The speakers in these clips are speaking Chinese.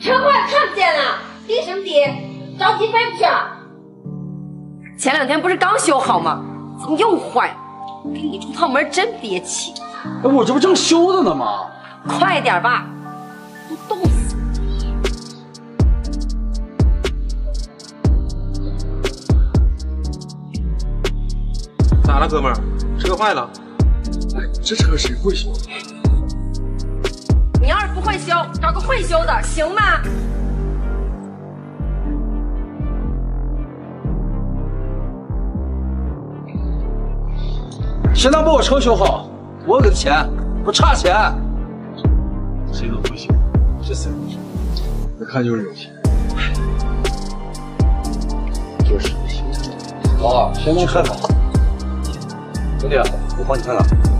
车快看不见了，滴什么滴？着急飞不去啊？前两天不是刚修好吗？怎么又坏了？给你出趟门真憋气。哎，我这不正修着呢吗？快点吧，都冻死。咋了，哥们儿？车坏了？哎，这车谁会修？会修，找个会修的行吗？谁能把我车修好？我给钱，不差钱。谁都不行，这三一看就是有钱。就是啊，先去看看。兄弟，我帮你看看。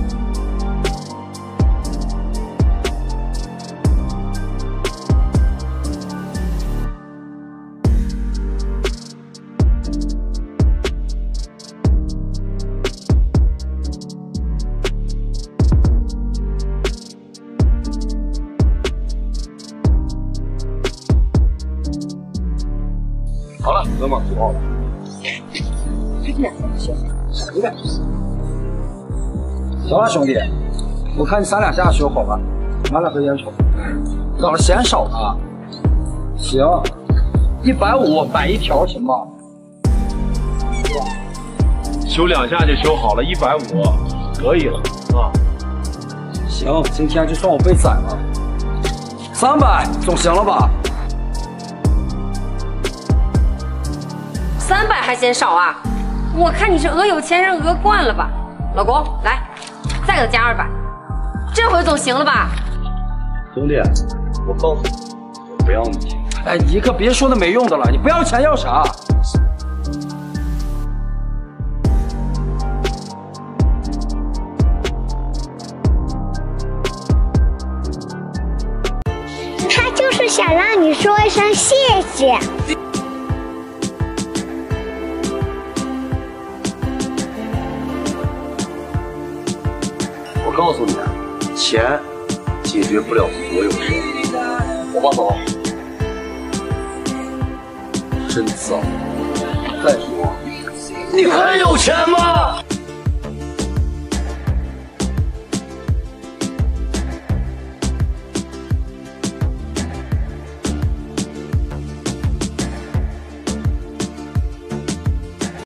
好了，哥们儿，修好了。谁的？行了，兄弟，我看你三两下修好了，买两盒烟抽。找了嫌少的，行，一百五买一条，行吗？修两下就修好了，一百五可以了啊。行，今天就算我被宰了。三百总行了吧？三百还嫌少啊？我看你是讹有钱人讹惯了吧？老公，来，再给他加二百，这回总行了吧？兄弟，我告诉你，我不要你钱。哎，你可别说那没用的了，你不要钱要啥？他就是想让你说一声谢谢。告诉你，钱解决不了所有事。我爸走，真脏。再说，你还有钱吗？